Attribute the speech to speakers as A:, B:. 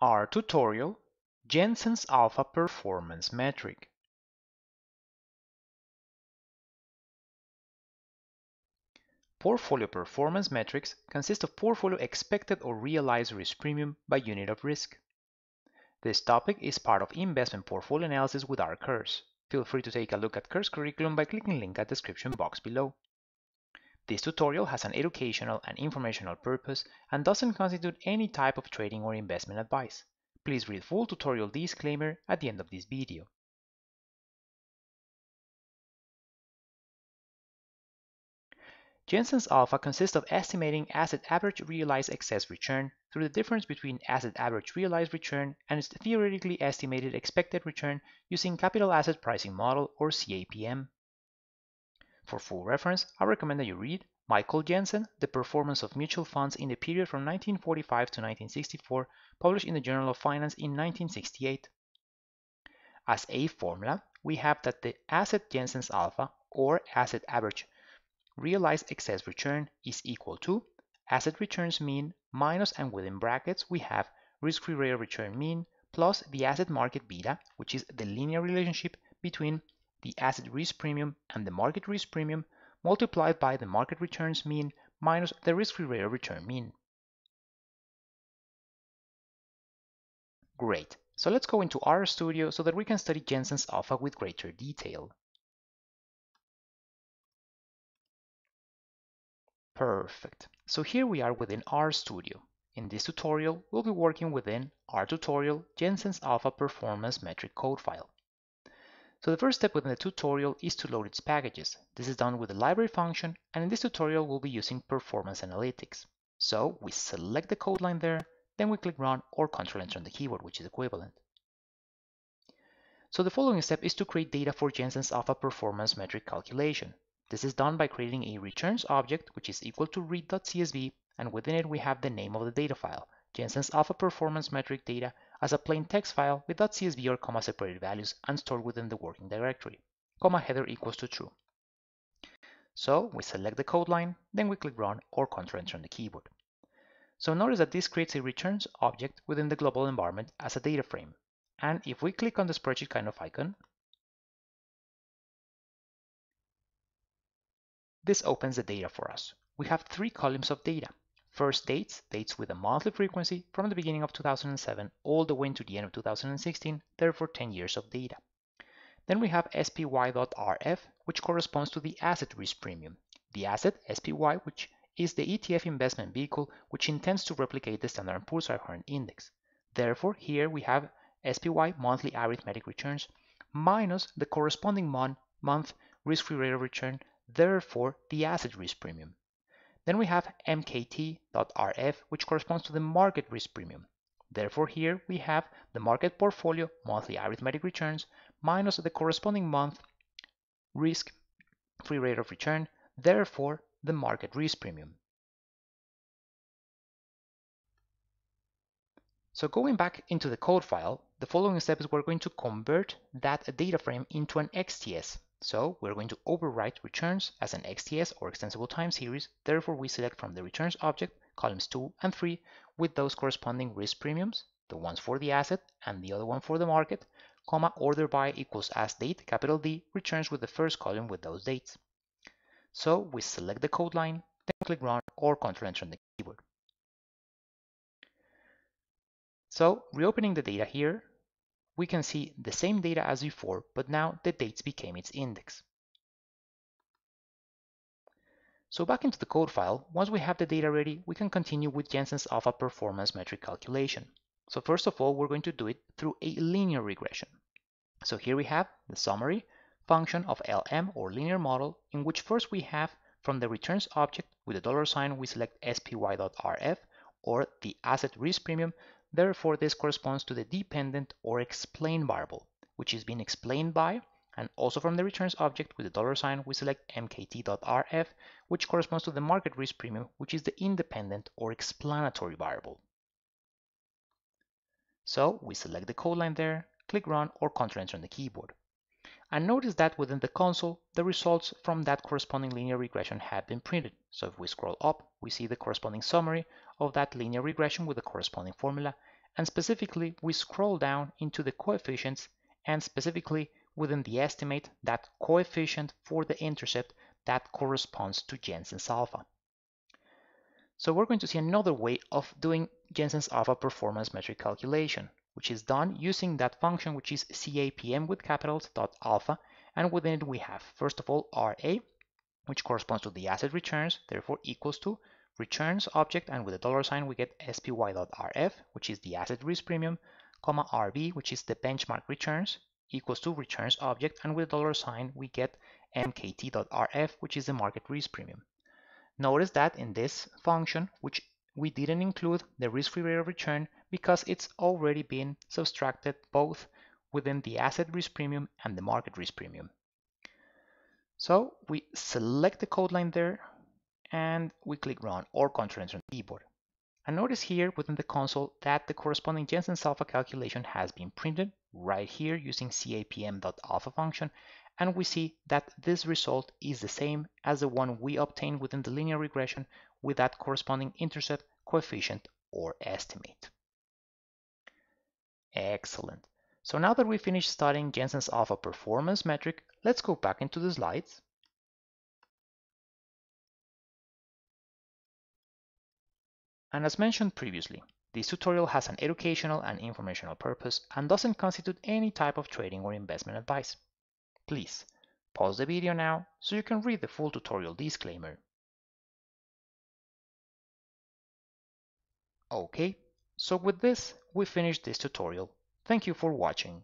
A: R tutorial, Jensen's Alpha Performance Metric. Portfolio performance metrics consist of portfolio expected or realized risk premium by unit of risk. This topic is part of investment portfolio analysis with R course. Feel free to take a look at course curriculum by clicking link at description box below. This tutorial has an educational and informational purpose and doesn't constitute any type of trading or investment advice. Please read full tutorial disclaimer at the end of this video. Jensen's alpha consists of estimating asset average realized excess return through the difference between asset average realized return and its theoretically estimated expected return using capital asset pricing model or CAPM. For full reference, I recommend that you read Michael Jensen, The Performance of Mutual Funds in the Period from 1945 to 1964, published in the Journal of Finance in 1968. As a formula, we have that the asset Jensen's alpha, or asset average realized excess return, is equal to asset returns mean minus and within brackets we have risk-free rate of return mean plus the asset market beta, which is the linear relationship between the asset risk premium and the market risk premium multiplied by the market returns mean minus the risk-free rate of return mean. Great, so let's go into RStudio so that we can study Jensen's alpha with greater detail. Perfect, so here we are within RStudio. In this tutorial, we'll be working within R tutorial Jensen's alpha performance metric code file. So the first step within the tutorial is to load its packages. This is done with the library function, and in this tutorial we'll be using performance analytics. So we select the code line there, then we click run or control enter on the keyboard, which is equivalent. So the following step is to create data for Jensen's alpha performance metric calculation. This is done by creating a returns object, which is equal to read.csv, and within it we have the name of the data file, Jensen's alpha performance metric data as a plain text file with .csv or comma separated values and stored within the working directory, comma header equals to true. So we select the code line, then we click run or Ctrl enter on the keyboard. So notice that this creates a returns object within the global environment as a data frame. And if we click on the spreadsheet kind of icon, this opens the data for us. We have three columns of data. First dates, dates with a monthly frequency from the beginning of 2007 all the way to the end of 2016, therefore 10 years of data. Then we have SPY.RF, which corresponds to the asset risk premium. The asset, SPY, which is the ETF investment vehicle which intends to replicate the Standard & Poor's 500 index. Therefore, here we have SPY monthly arithmetic returns minus the corresponding month, month risk-free rate of return, therefore the asset risk premium. Then we have MKT.RF, which corresponds to the market risk premium. Therefore, here we have the market portfolio monthly arithmetic returns minus the corresponding month risk free rate of return, therefore the market risk premium. So going back into the code file, the following steps we're going to convert that data frame into an XTS. So we're going to overwrite returns as an XTS or extensible time series. Therefore, we select from the returns object columns 2 and 3 with those corresponding risk premiums, the ones for the asset and the other one for the market, comma order by equals as date, capital D, returns with the first column with those dates. So we select the code line, then click run or control enter on the keyboard. So reopening the data here, we can see the same data as before, but now the dates became its index. So back into the code file, once we have the data ready, we can continue with Jensen's alpha performance metric calculation. So first of all, we're going to do it through a linear regression. So here we have the summary function of LM or linear model, in which first we have from the returns object with the dollar sign, we select SPY.RF or the asset risk premium Therefore, this corresponds to the dependent or explained variable, which is being explained by, and also from the returns object with the dollar sign, we select mkt.rf, which corresponds to the market risk premium, which is the independent or explanatory variable. So we select the code line there, click run or control enter on the keyboard. And notice that within the console, the results from that corresponding linear regression have been printed. So if we scroll up, we see the corresponding summary of that linear regression with the corresponding formula, and specifically we scroll down into the coefficients and specifically within the estimate that coefficient for the intercept that corresponds to Jensen's alpha. So we're going to see another way of doing Jensen's alpha performance metric calculation, which is done using that function which is CAPM with capitals dot alpha, and within it we have first of all RA, which corresponds to the asset returns, therefore equals to returns object, and with a dollar sign we get SPY.RF, which is the asset risk premium, comma RB, which is the benchmark returns, equals to returns object, and with a dollar sign we get MKT.RF, which is the market risk premium. Notice that in this function, which we didn't include the risk-free rate of return because it's already been subtracted both within the asset risk premium and the market risk premium. So we select the code line there and we click run or control enter on the keyboard. And notice here within the console that the corresponding Jensen's alpha calculation has been printed right here using capm.alpha function and we see that this result is the same as the one we obtained within the linear regression with that corresponding intercept coefficient or estimate. Excellent. So now that we finished studying Jensen's alpha performance metric, let's go back into the slides. And as mentioned previously, this tutorial has an educational and informational purpose and doesn't constitute any type of trading or investment advice. Please, pause the video now so you can read the full tutorial disclaimer. Okay, so with this, we finish this tutorial. Thank you for watching.